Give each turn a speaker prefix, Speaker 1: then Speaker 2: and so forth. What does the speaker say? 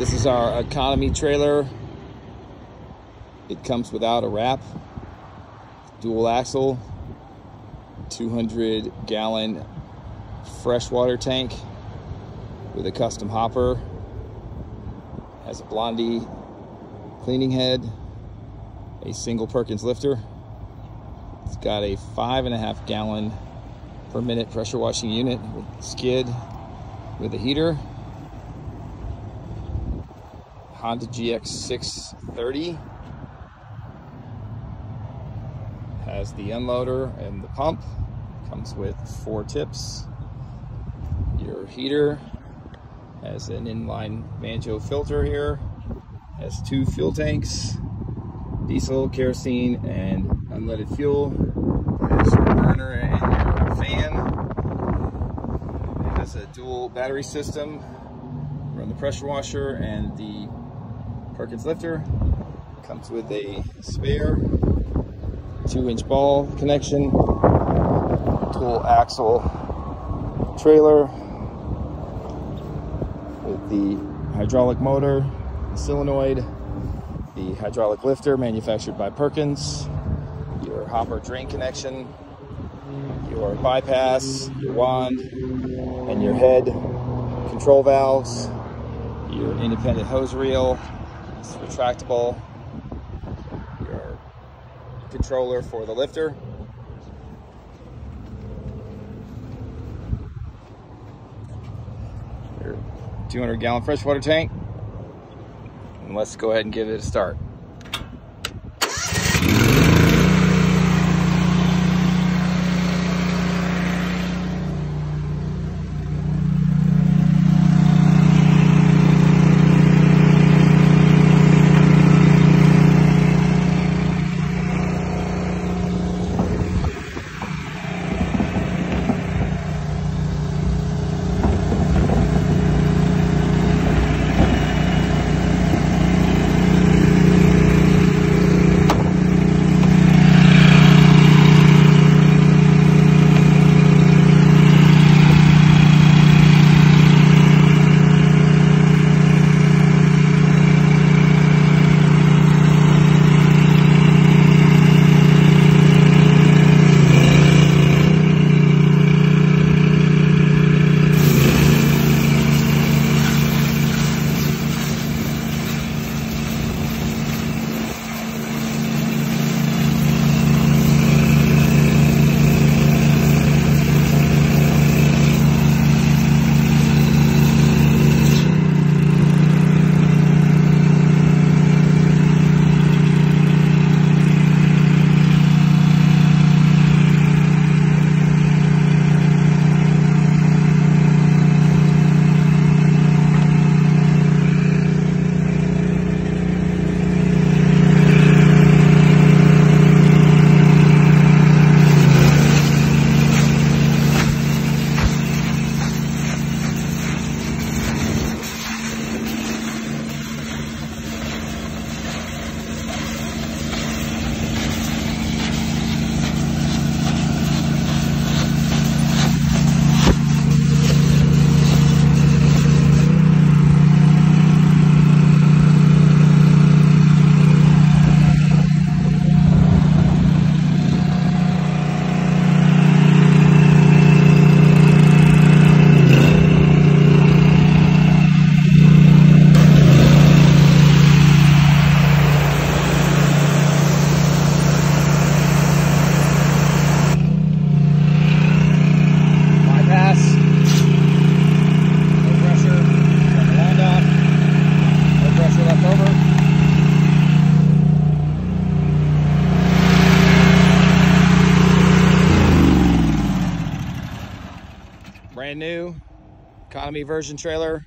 Speaker 1: This is our economy trailer. It comes without a wrap, dual axle, 200 gallon freshwater tank with a custom hopper. Has a Blondie cleaning head, a single Perkins lifter. It's got a five and a half gallon per minute pressure washing unit with skid with a heater. Honda GX630 has the unloader and the pump. Comes with four tips. Your heater has an inline Manjo filter here. Has two fuel tanks, diesel, kerosene, and unleaded fuel. Has your burner and your fan. It has a dual battery system. Run the pressure washer and the Perkins lifter. Comes with a spare two inch ball connection, dual axle trailer with the hydraulic motor, the solenoid, the hydraulic lifter manufactured by Perkins, your hopper drain connection, your bypass, your wand, and your head control valves, your independent hose reel, it's retractable. Your controller for the lifter. Your 200 gallon freshwater tank. And let's go ahead and give it a start. Brand new economy version trailer.